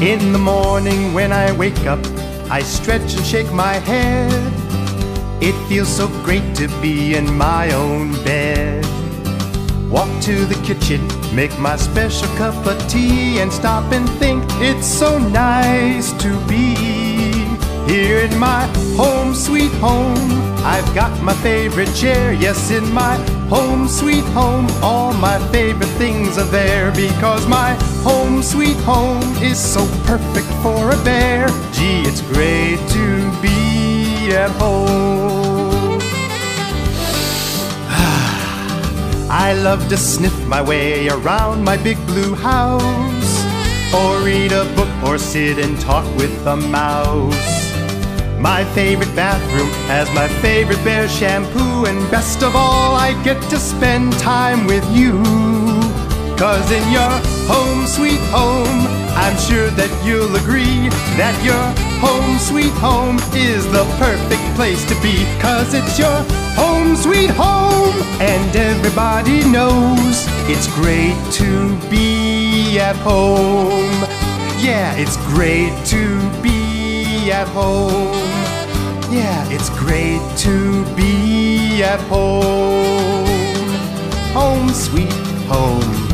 In the morning when I wake up, I stretch and shake my head. It feels so great to be in my own bed. Walk to the kitchen, make my special cup of tea, and stop and think it's so nice to be here in my home, sweet home. I've got my favorite chair, yes, in my home, sweet home. All my favorite things are there because my home, sweet home is so perfect for a bear. Gee, it's great to be at home. I love to sniff my way around my big blue house, or read a book, or sit and talk with a mouse. My favorite bathroom has my favorite bear shampoo, and best of all, I get to spend time with you. Cause in your home, sweet home, I'm sure that you'll agree that your home, sweet home is the perfect place to be. Cause it's your home, sweet home, and everybody knows it's great to be at home. Yeah, it's great to be at home. Yeah, it's great to be at home. Home, sweet home.